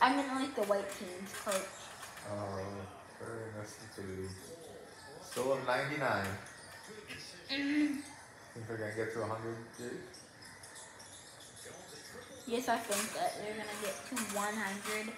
I'm in like the white teams, coach. Oh, very nice. Still at 99. Mm. Think we're gonna get to 100, dude? Yes, I think that they're gonna get to 100.